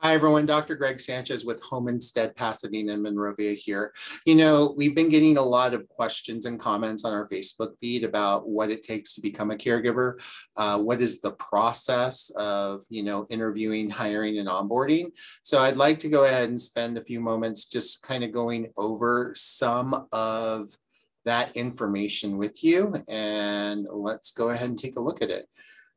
Hi, everyone. Dr. Greg Sanchez with Home Instead Pasadena and Monrovia here. You know, we've been getting a lot of questions and comments on our Facebook feed about what it takes to become a caregiver. Uh, what is the process of, you know, interviewing, hiring, and onboarding? So I'd like to go ahead and spend a few moments just kind of going over some of that information with you. And let's go ahead and take a look at it.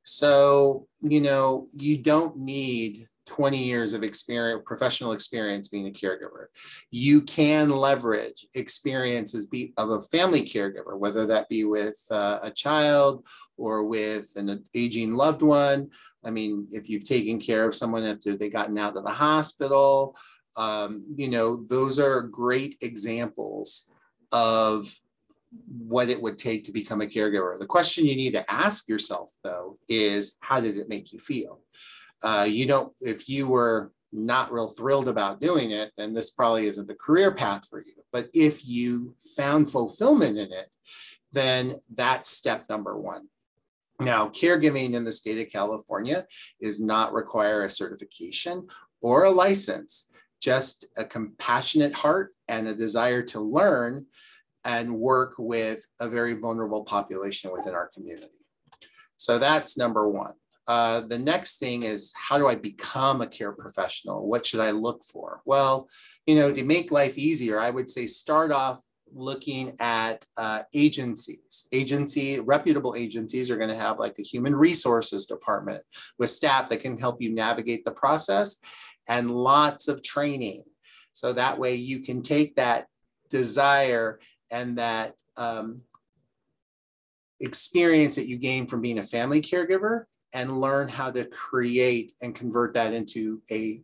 So, you know, you don't need 20 years of experience, professional experience being a caregiver. You can leverage experiences be, of a family caregiver, whether that be with uh, a child or with an aging loved one. I mean, if you've taken care of someone after they gotten out of the hospital, um, you know, those are great examples of what it would take to become a caregiver. The question you need to ask yourself, though, is how did it make you feel? Uh, you don't, if you were not real thrilled about doing it, then this probably isn't the career path for you. But if you found fulfillment in it, then that's step number one. Now, caregiving in the state of California is not require a certification or a license, just a compassionate heart and a desire to learn and work with a very vulnerable population within our community. So that's number one. Uh, the next thing is how do I become a care professional? What should I look for? Well, you know, to make life easier, I would say start off looking at uh, agencies. Agency, reputable agencies are going to have like a human resources department with staff that can help you navigate the process and lots of training. So that way you can take that desire and that um, experience that you gain from being a family caregiver and learn how to create and convert that into a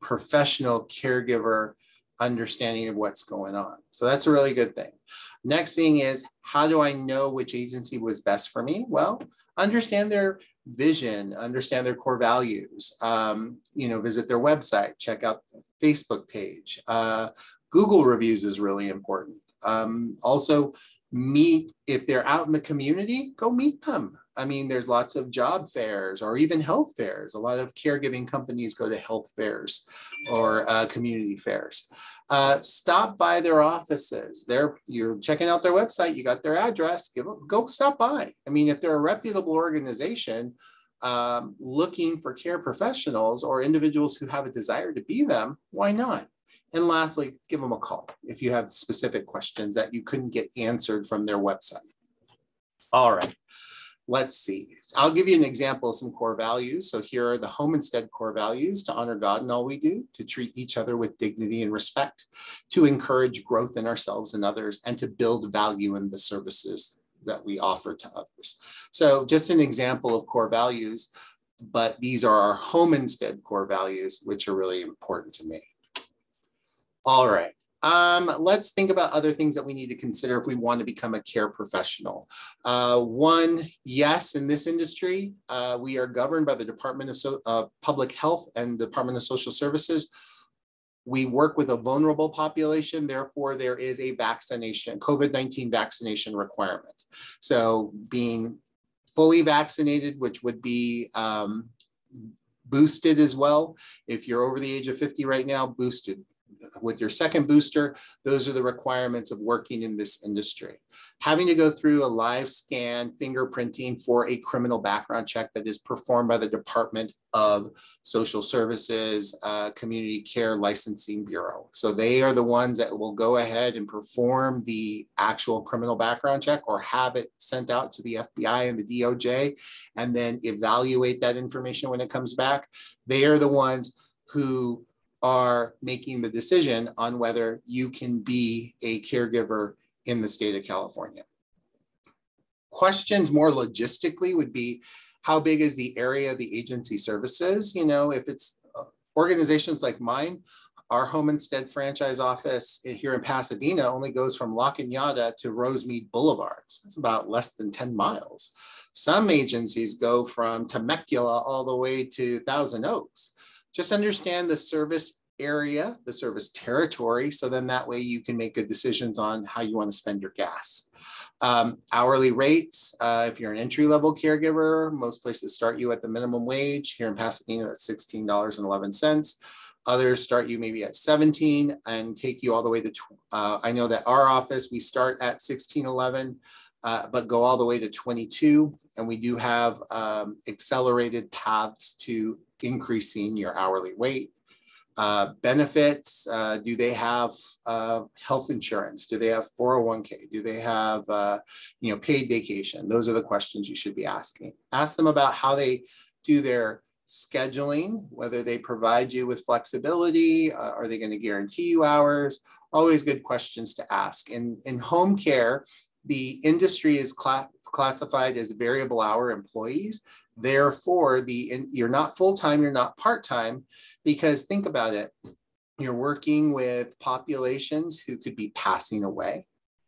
professional caregiver understanding of what's going on. So that's a really good thing. Next thing is, how do I know which agency was best for me? Well, understand their vision, understand their core values, um, you know, visit their website, check out the Facebook page. Uh, Google reviews is really important. Um, also, meet, if they're out in the community, go meet them. I mean, there's lots of job fairs or even health fairs. A lot of caregiving companies go to health fairs or uh, community fairs. Uh, stop by their offices. They're, you're checking out their website, you got their address, give, them, go stop by. I mean, if they're a reputable organization um, looking for care professionals or individuals who have a desire to be them, why not? And lastly, give them a call if you have specific questions that you couldn't get answered from their website. All right. Let's see. I'll give you an example of some core values. So here are the home instead core values to honor God in all we do, to treat each other with dignity and respect, to encourage growth in ourselves and others, and to build value in the services that we offer to others. So just an example of core values, but these are our home instead core values, which are really important to me. All right. Um, let's think about other things that we need to consider if we want to become a care professional. Uh, one, yes, in this industry, uh, we are governed by the Department of so uh, Public Health and Department of Social Services. We work with a vulnerable population, therefore there is a vaccination, COVID-19 vaccination requirement. So being fully vaccinated, which would be um, boosted as well. If you're over the age of 50 right now, boosted with your second booster, those are the requirements of working in this industry. Having to go through a live scan fingerprinting for a criminal background check that is performed by the Department of Social Services uh, Community Care Licensing Bureau. So they are the ones that will go ahead and perform the actual criminal background check or have it sent out to the FBI and the DOJ and then evaluate that information when it comes back. They are the ones who are making the decision on whether you can be a caregiver in the state of California. Questions more logistically would be how big is the area of the agency services? You know, if it's uh, organizations like mine, our home instead franchise office here in Pasadena only goes from La Cañada to Rosemead Boulevard. It's about less than 10 miles. Some agencies go from Temecula all the way to Thousand Oaks just understand the service area, the service territory. So then that way you can make good decisions on how you want to spend your gas. Um, hourly rates, uh, if you're an entry level caregiver, most places start you at the minimum wage. Here in Pasadena, it's $16.11. Others start you maybe at 17 and take you all the way to, uh, I know that our office, we start at 1611, uh, but go all the way to 22. And we do have um, accelerated paths to increasing your hourly rate. Uh, benefits, uh, do they have uh, health insurance? Do they have 401k? Do they have, uh, you know, paid vacation? Those are the questions you should be asking. Ask them about how they do their scheduling, whether they provide you with flexibility, uh, are they going to guarantee you hours? Always good questions to ask. In, in home care, the industry is cla classified as variable hour employees. Therefore, the in, you're not full time, you're not part time, because think about it. You're working with populations who could be passing away.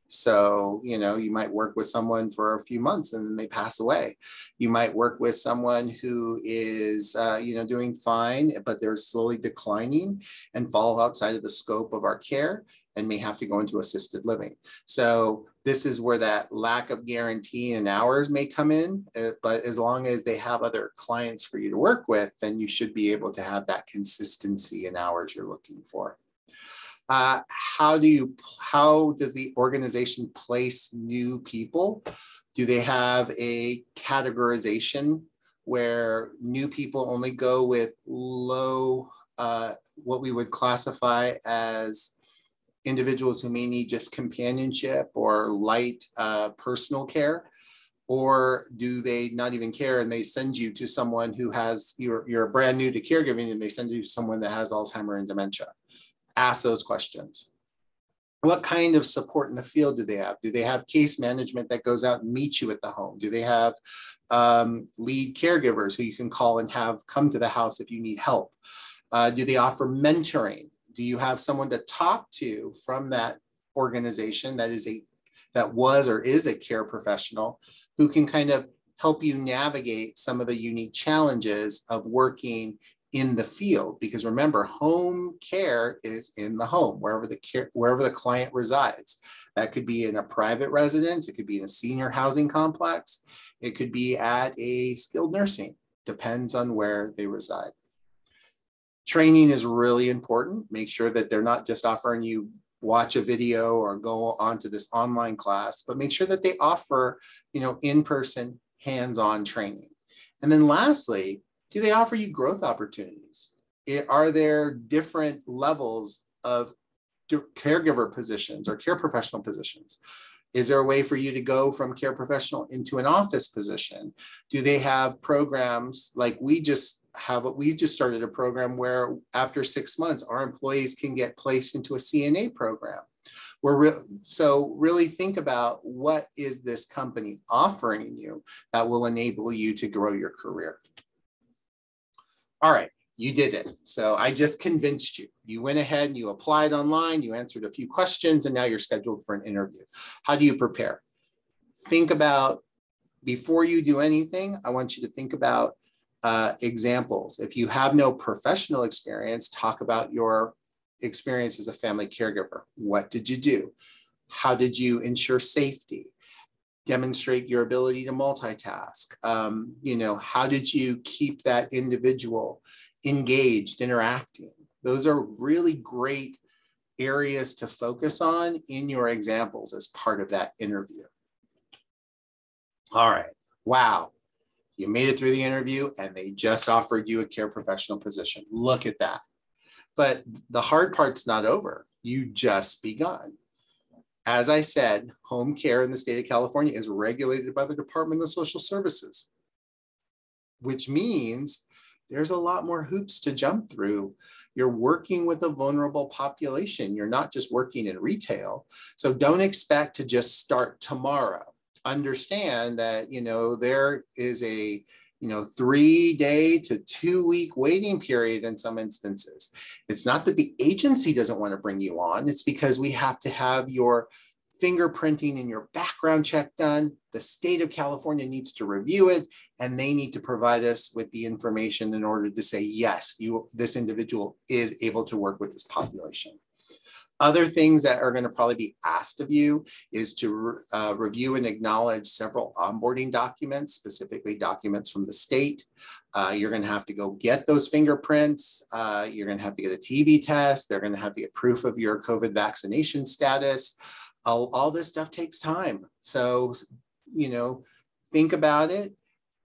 So, you know, you might work with someone for a few months and then they pass away. You might work with someone who is, uh, you know, doing fine, but they're slowly declining and fall outside of the scope of our care and may have to go into assisted living. So this is where that lack of guarantee in hours may come in. Uh, but as long as they have other clients for you to work with, then you should be able to have that consistency in hours you're looking for. Uh, how do you how does the organization place new people? Do they have a categorization where new people only go with low uh, what we would classify as individuals who may need just companionship or light uh, personal care? Or do they not even care and they send you to someone who has you're, you're brand new to caregiving and they send you to someone that has alzheimer and dementia ask those questions. What kind of support in the field do they have? Do they have case management that goes out and meets you at the home? Do they have um, lead caregivers who you can call and have come to the house if you need help? Uh, do they offer mentoring? Do you have someone to talk to from that organization that is a that was or is a care professional who can kind of help you navigate some of the unique challenges of working in the field because remember home care is in the home wherever the care wherever the client resides. That could be in a private residence it could be in a senior housing complex it could be at a skilled nursing depends on where they reside. Training is really important make sure that they're not just offering you watch a video or go onto this online class but make sure that they offer you know in-person hands-on training. And then lastly do they offer you growth opportunities? It, are there different levels of caregiver positions or care professional positions? Is there a way for you to go from care professional into an office position? Do they have programs like we just have? We just started a program where after six months, our employees can get placed into a CNA program. We're re so really think about what is this company offering you that will enable you to grow your career all right, you did it. So I just convinced you. You went ahead and you applied online, you answered a few questions, and now you're scheduled for an interview. How do you prepare? Think about, before you do anything, I want you to think about uh, examples. If you have no professional experience, talk about your experience as a family caregiver. What did you do? How did you ensure safety? Demonstrate your ability to multitask? Um, you know, how did you keep that individual engaged, interacting? Those are really great areas to focus on in your examples as part of that interview. All right, wow. You made it through the interview and they just offered you a care professional position. Look at that. But the hard part's not over. You just begun. As I said, home care in the state of California is regulated by the Department of Social Services, which means there's a lot more hoops to jump through. You're working with a vulnerable population. You're not just working in retail. So don't expect to just start tomorrow. Understand that, you know, there is a you know, three day to two week waiting period in some instances. It's not that the agency doesn't want to bring you on, it's because we have to have your fingerprinting and your background check done. The state of California needs to review it and they need to provide us with the information in order to say, yes, you, this individual is able to work with this population. Other things that are going to probably be asked of you is to uh, review and acknowledge several onboarding documents, specifically documents from the state. Uh, you're going to have to go get those fingerprints. Uh, you're going to have to get a TB test. They're going to have to get proof of your COVID vaccination status. All, all this stuff takes time. So, you know, think about it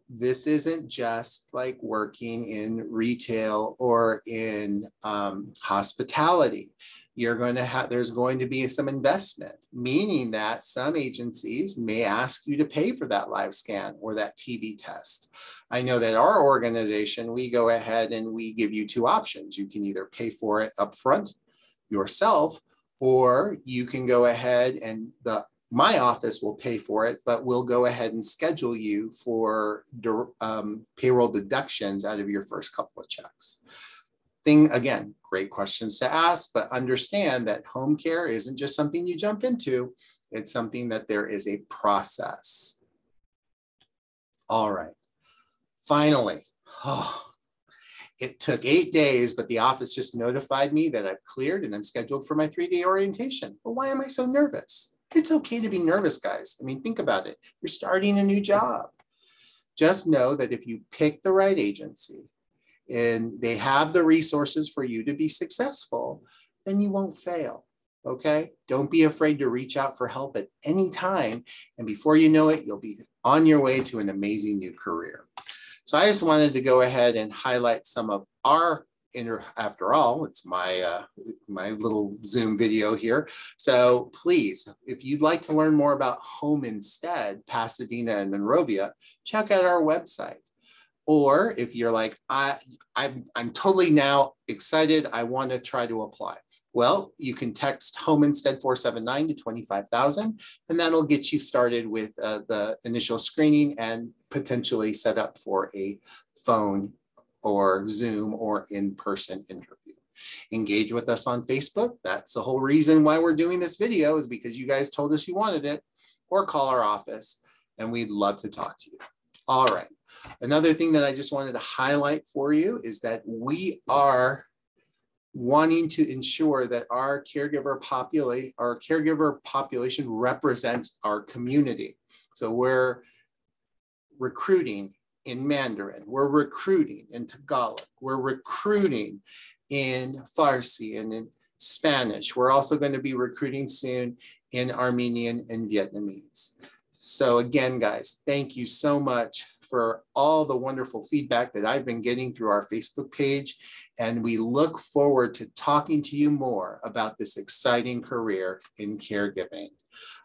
this isn't just like working in retail or in um, hospitality you're going to have there's going to be some investment meaning that some agencies may ask you to pay for that live scan or that tb test i know that our organization we go ahead and we give you two options you can either pay for it upfront yourself or you can go ahead and the my office will pay for it, but we'll go ahead and schedule you for um, payroll deductions out of your first couple of checks. Thing again, great questions to ask, but understand that home care isn't just something you jump into, it's something that there is a process. All right, finally, oh, it took eight days, but the office just notified me that I've cleared and I'm scheduled for my three day orientation. Well, why am I so nervous? It's okay to be nervous, guys. I mean, think about it. You're starting a new job. Just know that if you pick the right agency and they have the resources for you to be successful, then you won't fail. Okay. Don't be afraid to reach out for help at any time. And before you know it, you'll be on your way to an amazing new career. So I just wanted to go ahead and highlight some of our inter after all it's my uh, my little zoom video here so please if you'd like to learn more about home instead pasadena and monrovia check out our website or if you're like i i'm, I'm totally now excited i want to try to apply well, you can text home instead 479 to 25,000, and that'll get you started with uh, the initial screening and potentially set up for a phone or Zoom or in-person interview. Engage with us on Facebook. That's the whole reason why we're doing this video is because you guys told us you wanted it or call our office and we'd love to talk to you. All right. Another thing that I just wanted to highlight for you is that we are wanting to ensure that our caregiver populate our caregiver population represents our community. So we're recruiting in Mandarin. We're recruiting in Tagalog. We're recruiting in Farsi and in Spanish. We're also going to be recruiting soon in Armenian and Vietnamese. So again, guys, thank you so much for all the wonderful feedback that I've been getting through our Facebook page. And we look forward to talking to you more about this exciting career in caregiving.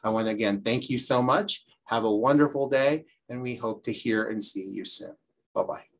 I want to again, thank you so much. Have a wonderful day and we hope to hear and see you soon. Bye bye.